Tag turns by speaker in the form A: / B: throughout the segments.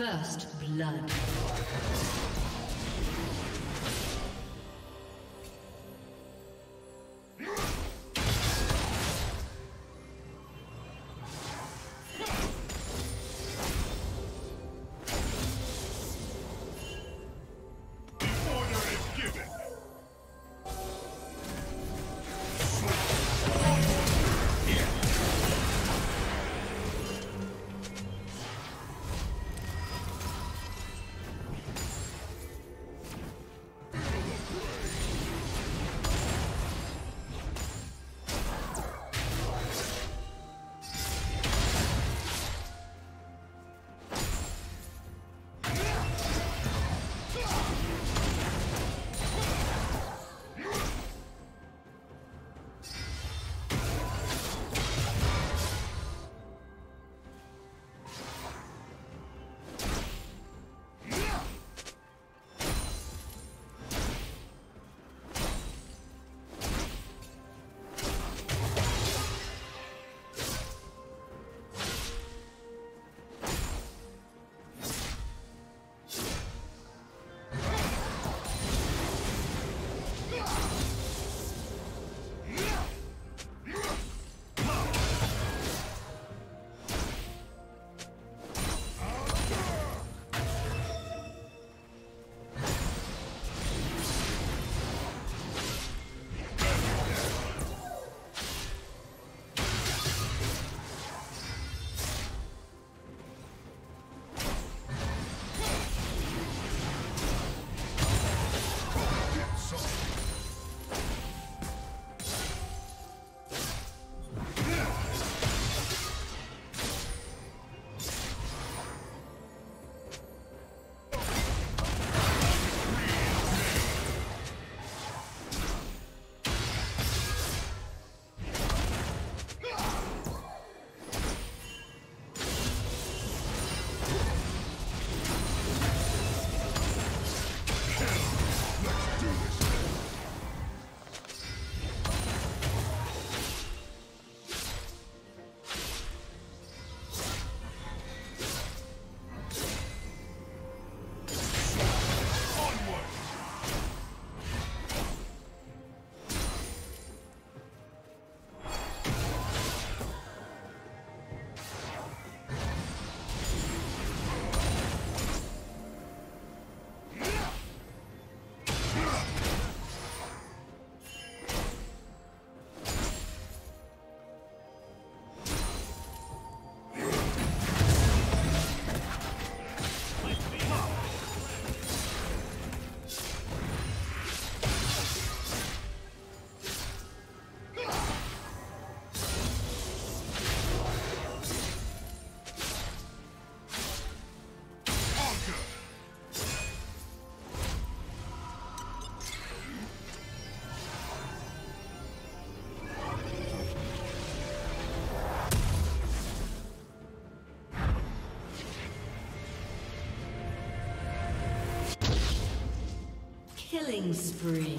A: First blood. Killing spree.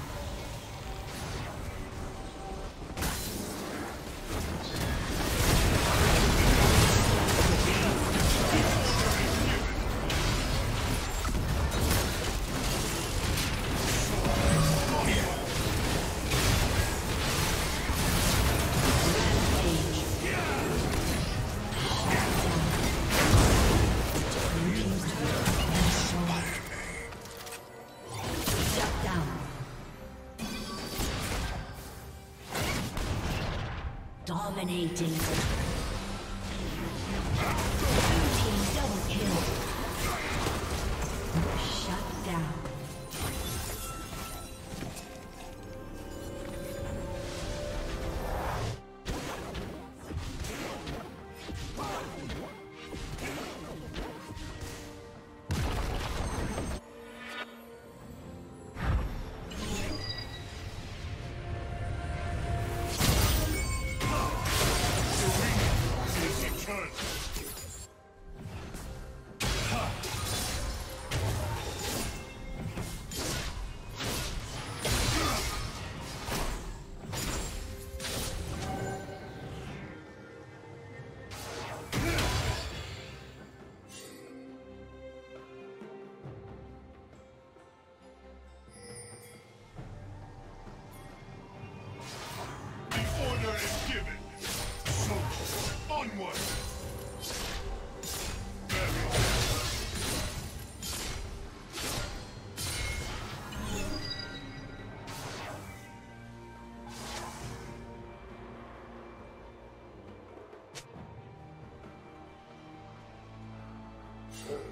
A: Dominating.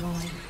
A: destroyed.